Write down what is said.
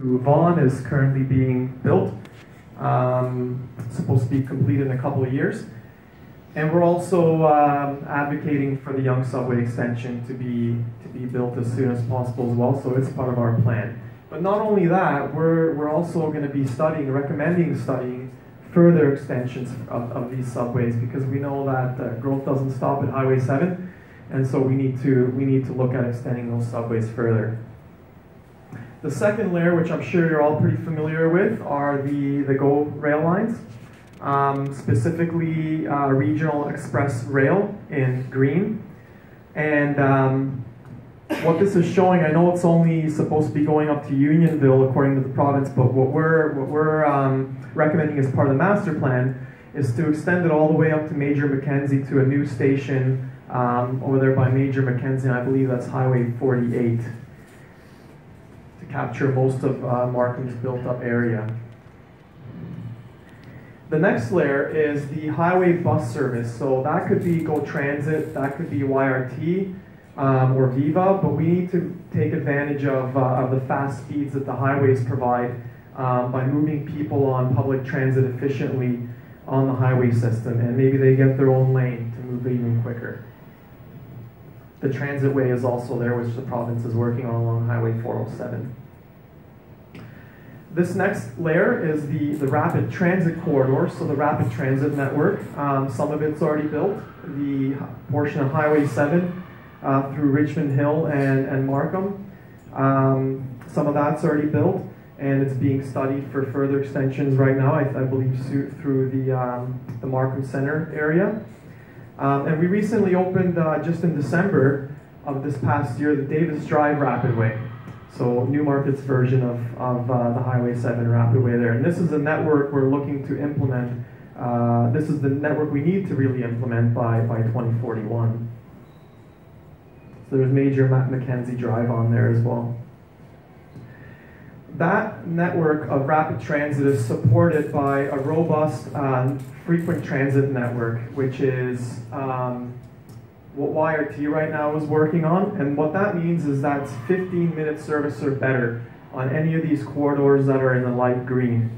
Vaughan is currently being built, um, supposed to be completed in a couple of years. And we're also um, advocating for the Yonge subway extension to be, to be built as soon as possible as well, so it's part of our plan. But not only that, we're, we're also going to be studying, recommending studying further extensions of, of these subways because we know that uh, growth doesn't stop at Highway 7, and so we need to, we need to look at extending those subways further. The second layer, which I'm sure you're all pretty familiar with, are the, the GO rail lines, um, specifically uh, Regional Express Rail in green. And um, what this is showing, I know it's only supposed to be going up to Unionville according to the province, but what we're, what we're um, recommending as part of the master plan is to extend it all the way up to Major Mackenzie to a new station um, over there by Major Mackenzie, I believe that's Highway 48 capture most of uh, Markham's built up area. The next layer is the highway bus service. So that could be Go Transit, that could be YRT um, or Viva, but we need to take advantage of, uh, of the fast speeds that the highways provide um, by moving people on public transit efficiently on the highway system. And maybe they get their own lane to move even quicker. The transitway is also there, which the province is working on along Highway 407. This next layer is the, the rapid transit corridor, so the rapid transit network. Um, some of it's already built. The portion of Highway 7 uh, through Richmond Hill and, and Markham. Um, some of that's already built, and it's being studied for further extensions right now, I, I believe through the, um, the Markham Center area. Um, and we recently opened, uh, just in December of this past year, the Davis Drive Rapidway. So Newmarket's version of, of uh, the Highway 7 Rapidway there. And this is a network we're looking to implement. Uh, this is the network we need to really implement by, by 2041. So there's major Mackenzie Drive on there as well. That network of rapid transit is supported by a robust um, frequent transit network, which is um, what YRT right now is working on. And what that means is that's 15 minute service or better on any of these corridors that are in the light green.